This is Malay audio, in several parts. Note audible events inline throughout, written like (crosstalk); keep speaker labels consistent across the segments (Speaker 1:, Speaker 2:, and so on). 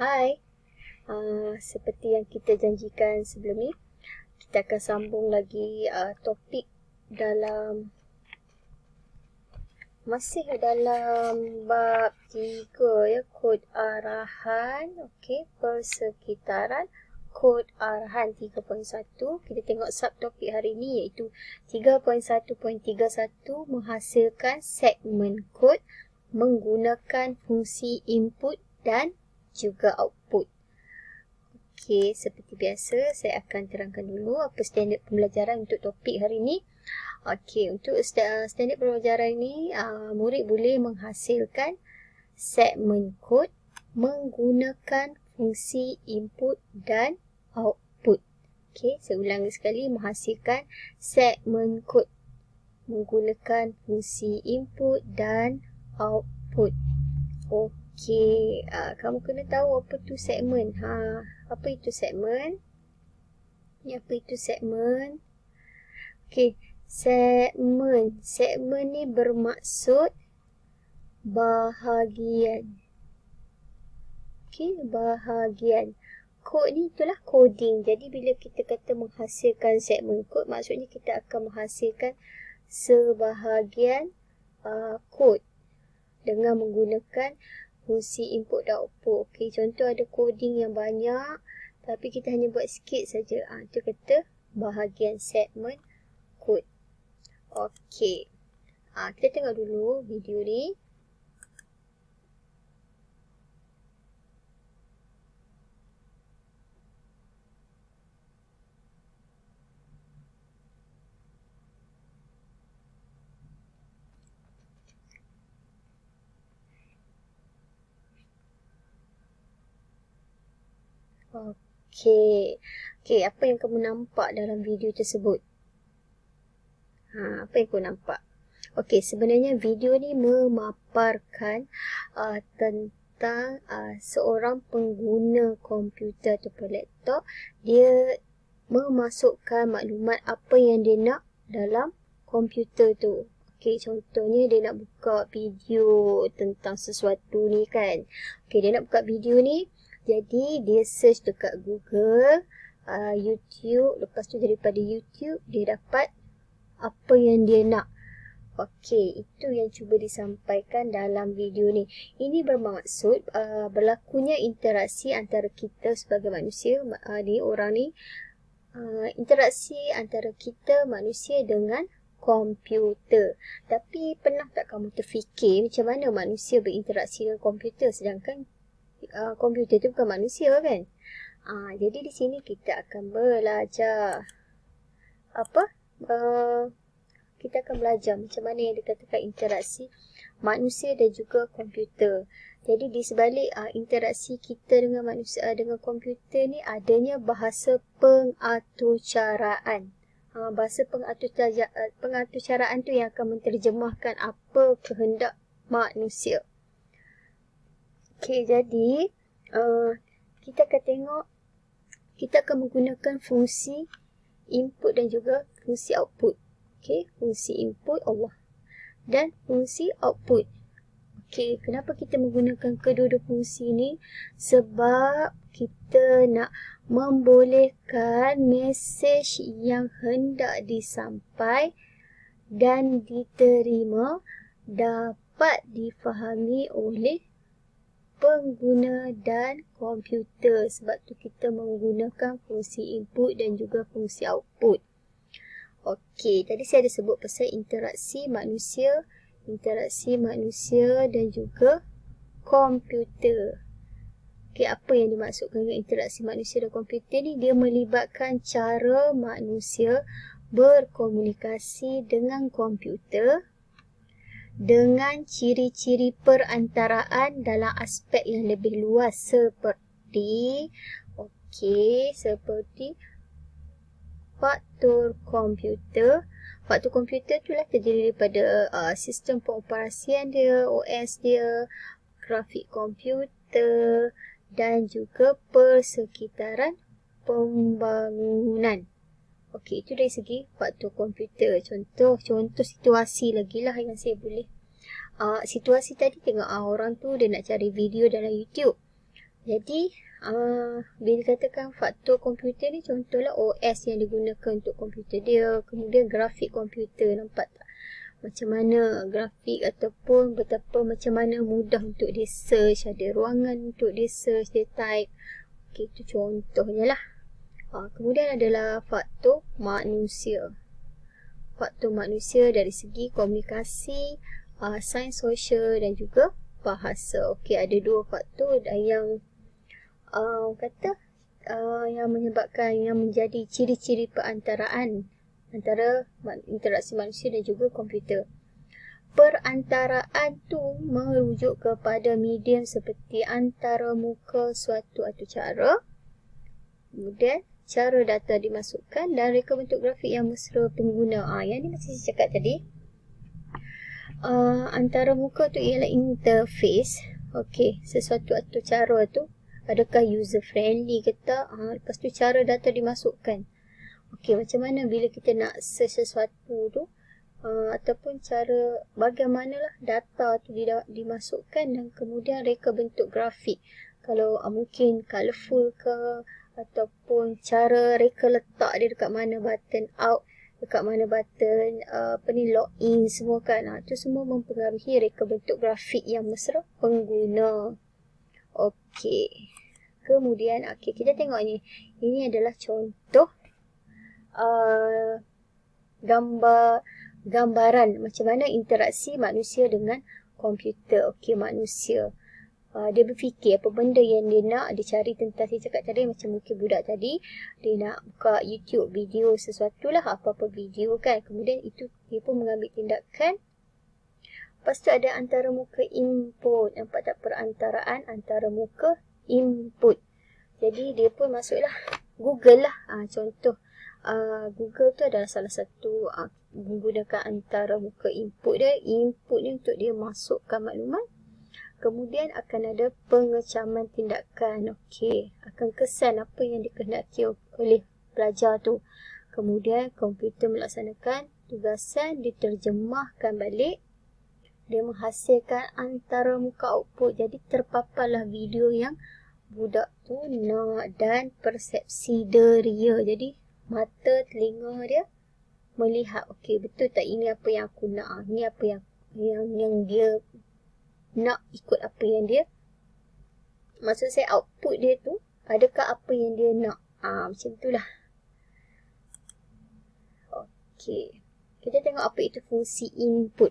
Speaker 1: Hai, uh, seperti yang kita janjikan sebelum ni, kita akan sambung lagi uh, topik dalam masih dalam bab 3 ya, kod arahan, okey, persekitaran, kod arahan 3.1. Kita tengok subtopik hari ni iaitu 3.1.31 menghasilkan segmen kod menggunakan fungsi input dan juga output. Okey, seperti biasa saya akan terangkan dulu apa standard pembelajaran untuk topik hari ini. Okey, untuk standard pembelajaran ini, uh, murid boleh menghasilkan segmen kod menggunakan fungsi input dan output. Okey, saya ulang sekali menghasilkan segmen kod menggunakan fungsi input dan output. Okey. Okey, uh, kamu kena tahu apa tu segmen. Ha, apa itu segmen? Ni apa itu segmen? Okey, segmen. Segmen ni bermaksud bahagian. Okey, bahagian. Kod ni itulah coding. Jadi bila kita kata menghasilkan segmen kod, maksudnya kita akan menghasilkan sebahagian uh, kod dengan menggunakan fungsi input dan output. Okey, contoh ada coding yang banyak tapi kita hanya buat sikit saja. Ah, ha, itu kata bahagian segmen kod. Okey. Ah, ha, kita tengok dulu video ni. Okey. Okey, apa yang kamu nampak dalam video tersebut? Ha, apa yang kamu nampak? Okey, sebenarnya video ni memaparkan uh, tentang uh, seorang pengguna komputer atau laptop. Dia memasukkan maklumat apa yang dia nak dalam komputer tu. Okey, contohnya dia nak buka video tentang sesuatu ni kan. Okey, dia nak buka video ni. Jadi dia search dekat Google, uh, YouTube, lepas tu daripada YouTube dia dapat apa yang dia nak. Okey, itu yang cuba disampaikan dalam video ni. Ini bermaksud uh, berlakunya interaksi antara kita sebagai manusia, uh, ni orang ni, uh, interaksi antara kita manusia dengan komputer. Tapi pernah tak kamu terfikir macam mana manusia berinteraksi dengan komputer sedangkan uh, komputer tu bukan manusia kan. Uh, jadi di sini kita akan belajar apa? Uh, kita akan belajar macam mana yang dikatakan interaksi manusia dan juga komputer. Jadi di sebalik uh, interaksi kita dengan manusia uh, dengan komputer ni adanya bahasa pengatucaraan. Uh, bahasa pengatucaraan, pengatucaraan tu yang akan menterjemahkan apa kehendak manusia. Okey, jadi uh, kita akan tengok kita akan menggunakan fungsi input dan juga fungsi output. Okey, fungsi input Allah dan fungsi output. Okey, kenapa kita menggunakan kedua-dua fungsi ini? Sebab kita nak membolehkan mesej yang hendak disampai dan diterima dapat difahami oleh pengguna dan komputer sebab tu kita menggunakan fungsi input dan juga fungsi output. Okey, tadi saya ada sebut pasal interaksi manusia, interaksi manusia dan juga komputer. Okey, apa yang dimaksudkan dengan interaksi manusia dan komputer ni? Dia melibatkan cara manusia berkomunikasi dengan komputer dengan ciri-ciri perantaraan dalam aspek yang lebih luas seperti okey seperti faktor komputer. Faktor komputer itulah terdiri daripada uh, sistem pengoperasian dia OS dia grafik komputer dan juga persekitaran pembangunan Okey, itu dari segi faktor komputer. Contoh, contoh situasi lagi lah yang saya boleh. Uh, situasi tadi tengok uh, orang tu dia nak cari video dalam YouTube. Jadi, uh, bila dikatakan faktor komputer ni contohlah OS yang digunakan untuk komputer dia. Kemudian grafik komputer, nampak tak? Macam mana grafik ataupun betapa macam mana mudah untuk dia search. Ada ruangan untuk dia search, dia type. Okay, itu contohnya lah. Uh, kemudian adalah faktor manusia. Faktor manusia dari segi komunikasi, uh, sains sosial dan juga bahasa. Okey, ada dua faktor yang uh, kata uh, yang menyebabkan yang menjadi ciri-ciri perantaraan antara interaksi manusia dan juga komputer. Perantaraan tu merujuk kepada medium seperti antara muka suatu atau cara. Kemudian cara data dimasukkan dan reka bentuk grafik yang mesra pengguna. Ah, yang ni masih saya cakap tadi. Uh, antara muka tu ialah interface. Okey, sesuatu atau cara tu adakah user friendly ke tak ha, lepas tu cara data dimasukkan Okey, macam mana bila kita nak search sesuatu tu uh, ataupun cara bagaimanalah data tu dimasukkan dan kemudian reka bentuk grafik kalau uh, mungkin colourful ke ataupun cara reka letak dia dekat mana button out dekat mana button uh, apa ni login semua kan ha, tu semua mempengaruhi reka bentuk grafik yang mesra pengguna okey Kemudian, okay, kita tengok ni. Ini adalah contoh uh, gambar gambaran macam mana interaksi manusia dengan komputer. Okey, manusia. Uh, dia berfikir apa benda yang dia nak, dia cari tentang saya cakap tadi macam mungkin budak tadi. Dia nak buka YouTube video sesuatu lah, apa-apa video kan. Kemudian itu dia pun mengambil tindakan. Lepas tu ada antara muka input. Nampak tak perantaraan antara muka input. Jadi dia pun masuklah Google lah. Ha, contoh uh, Google tu adalah salah satu uh, menggunakan antara muka input dia. Input ni untuk dia masukkan maklumat. Kemudian akan ada pengecaman tindakan. Okey, akan kesan apa yang dikehendaki oleh pelajar tu. Kemudian komputer melaksanakan tugasan diterjemahkan balik. Dia menghasilkan antara muka output. Jadi terpaparlah video yang budak tu nak dan persepsi deria jadi mata telinga dia melihat okey betul tak? Ini apa yang aku nak? Ini apa yang yang yang dia nak ikut apa yang dia maksud saya output dia tu adakah apa yang dia nak? Ha, macam itulah. Okey. Kita tengok apa itu fungsi input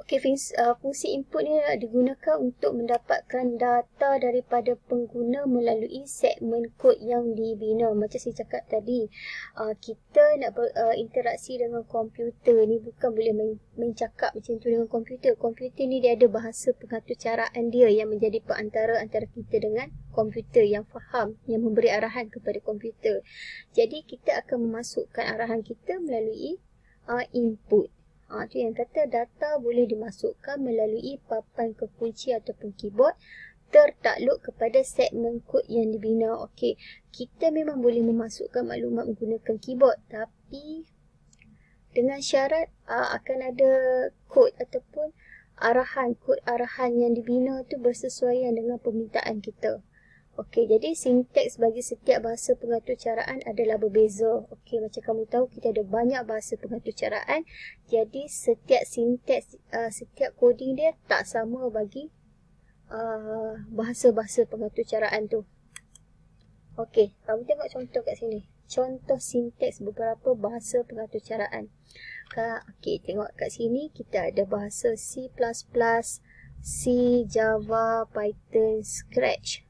Speaker 1: Okay, uh, fungsi input ni digunakan untuk mendapatkan data daripada pengguna melalui segmen kod yang dibina. Macam saya cakap tadi, uh, kita nak berinteraksi uh, dengan komputer ni bukan boleh main, cakap macam tu dengan komputer. Komputer ni dia ada bahasa pengaturcaraan dia yang menjadi perantara antara kita dengan komputer yang faham, yang memberi arahan kepada komputer. Jadi, kita akan memasukkan arahan kita melalui input. Ha, tu yang kata data boleh dimasukkan melalui papan kekunci ataupun keyboard tertakluk kepada segmen kod yang dibina. Okey, kita memang boleh memasukkan maklumat menggunakan keyboard tapi dengan syarat aa, akan ada kod ataupun arahan, kod arahan yang dibina tu bersesuaian dengan permintaan kita. Okey, jadi sinteks bagi setiap bahasa pengatur caraan adalah berbeza. Okey, macam kamu tahu kita ada banyak bahasa pengatur caraan. Jadi setiap sinteks, uh, setiap coding dia tak sama bagi uh, bahasa-bahasa pengatur caraan tu. Okey, kamu tengok contoh kat sini. Contoh sinteks beberapa bahasa pengatur caraan. Okey, tengok kat sini kita ada bahasa C++, C, Java, Python, Scratch.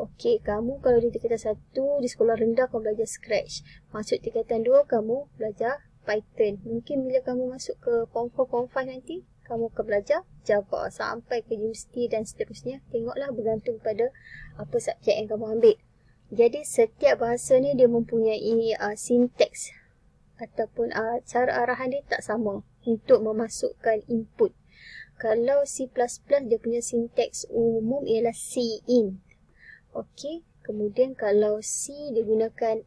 Speaker 1: Okey, kamu kalau di tingkatan satu di sekolah rendah kamu belajar Scratch. Masuk tingkatan dua kamu belajar Python. Mungkin bila kamu masuk ke Form 4, Form 5 nanti, kamu akan belajar Java sampai ke universiti dan seterusnya. Tengoklah bergantung pada apa subjek yang kamu ambil. Jadi setiap bahasa ni dia mempunyai uh, sinteks ataupun uh, cara arahan dia tak sama untuk memasukkan input. Kalau C++ dia punya sinteks umum ialah C in. Okey, kemudian kalau C digunakan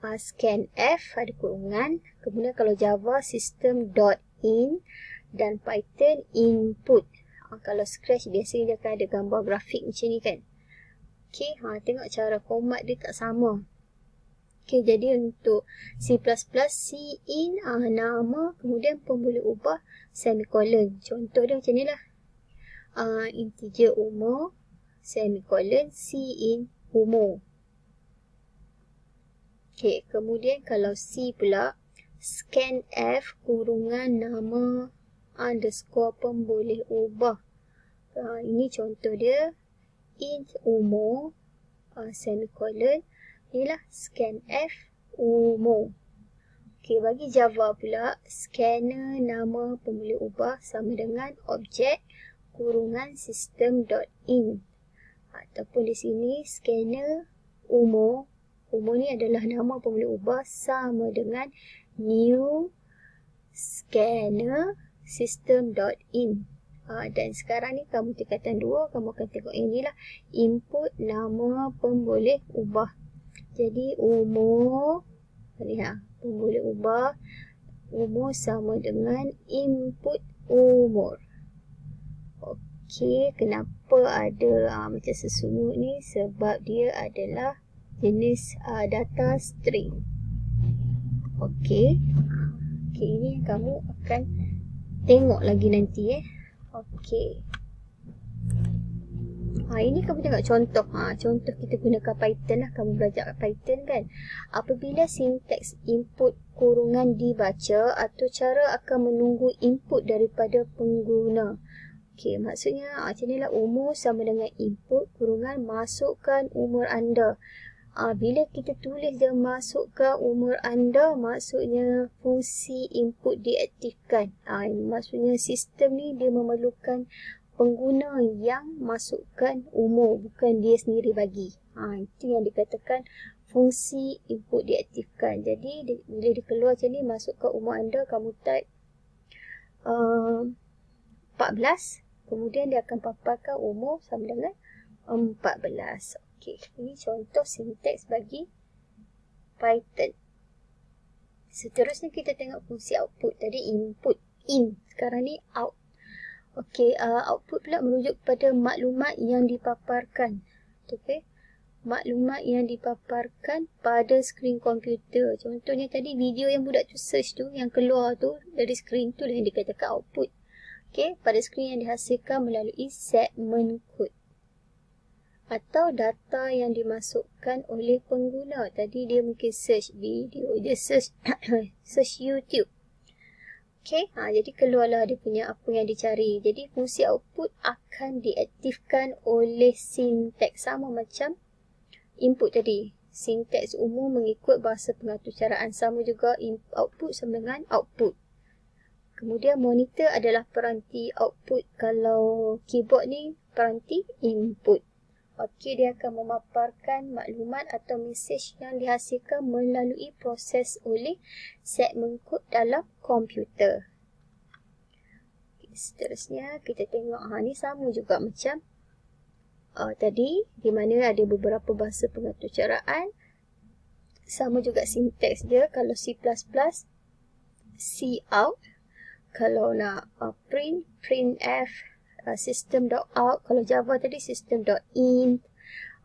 Speaker 1: uh, scanf ada kurungan. Kemudian kalau Java system in dan Python input. Uh, kalau Scratch biasanya dia akan ada gambar grafik macam ni kan. Okay, ha, tengok cara format dia tak sama. Okay, jadi untuk C++, C in uh, nama, kemudian pun boleh ubah semicolon. Contoh dia macam ni lah. Uh, integer umur, semicolon, C in umur. Okay, kemudian kalau C pula, scan F kurungan nama underscore pun boleh ubah. Uh, ini contoh dia, int umur, uh, semicolon, Inilah scan F umum. Okey, bagi Java pula, scanner nama pun boleh ubah sama dengan objek kurungan system.in. Ataupun di sini, scanner umum. Umum ni adalah nama boleh ubah sama dengan new scanner system.in. Ha, dan sekarang ni kamu tingkatan dua, kamu akan tengok inilah input nama pun boleh ubah jadi umur ni ha, pun boleh ubah umur sama dengan input umur. Okey, kenapa ada ha, macam sesungut ni? Sebab dia adalah jenis ha, data string. Okey. Okey, ini kamu akan tengok lagi nanti eh. Okey. Ha, ini kamu tengok contoh. Ha, contoh kita gunakan Python lah. Kamu belajar Python kan. Apabila sinteks input kurungan dibaca atau cara akan menunggu input daripada pengguna. Okey, maksudnya ha, macam inilah umur sama dengan input kurungan masukkan umur anda. Ha, bila kita tulis dia masukkan umur anda, maksudnya fungsi input diaktifkan. Ha, maksudnya sistem ni dia memerlukan pengguna yang masukkan umur bukan dia sendiri bagi. Ha, itu yang dikatakan fungsi input diaktifkan. Jadi di, bila dia keluar macam ni masukkan umur anda kamu type uh, 14 kemudian dia akan paparkan umur sama dengan 14. Okey, ini contoh sinteks bagi Python. Seterusnya kita tengok fungsi output. Tadi input in. Sekarang ni out Okey, uh, output pula merujuk kepada maklumat yang dipaparkan. Okey. Maklumat yang dipaparkan pada skrin komputer. Contohnya tadi video yang budak tu search tu, yang keluar tu dari skrin tu yang dikatakan output. Okey, pada skrin yang dihasilkan melalui segmen kod. Atau data yang dimasukkan oleh pengguna. Tadi dia mungkin search video, dia search, (coughs) search YouTube. Okay, ha, jadi keluarlah dia punya apa yang dicari. Jadi fungsi output akan diaktifkan oleh sinteks sama macam input tadi. Sinteks umum mengikut bahasa pengatur caraan sama juga output sama dengan output. Kemudian monitor adalah peranti output kalau keyboard ni peranti input. Okey, dia akan memaparkan maklumat atau mesej yang dihasilkan melalui proses oleh segmen kod dalam komputer. Okay, seterusnya, kita tengok ha, ni sama juga macam uh, tadi, di mana ada beberapa bahasa pengatur caraan. Sama juga sinteks dia. Kalau C++, C out. Kalau nak uh, print, print F uh, system.out kalau Java tadi system.in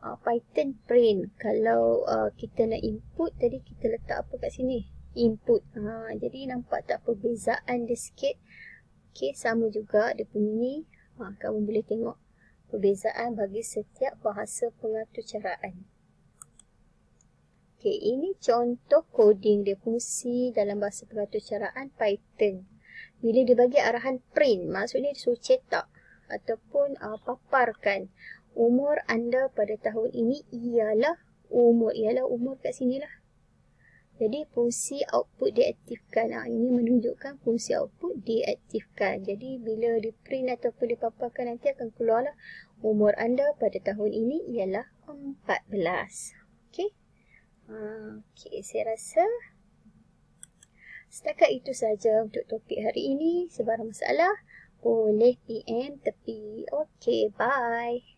Speaker 1: uh, Python print. Kalau uh, kita nak input tadi kita letak apa kat sini? Input. Uh, jadi nampak tak perbezaan dia sikit. Ok sama juga dia punya ni. Uh, kamu boleh tengok perbezaan bagi setiap bahasa pengatur caraan ok ini contoh coding dia fungsi dalam bahasa pengatur caraan Python bila dia bagi arahan print maksudnya dia suruh cetak ataupun uh, paparkan umur anda pada tahun ini ialah umur ialah umur kat sinilah. Jadi fungsi output diaktifkan. Ha, ini menunjukkan fungsi output diaktifkan. Jadi bila di print ataupun dipaparkan nanti akan keluarlah umur anda pada tahun ini ialah 14. Okey. Ha, Okey, saya rasa setakat itu saja untuk topik hari ini. Sebarang masalah boleh PM tepi. Okay, bye.